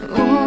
我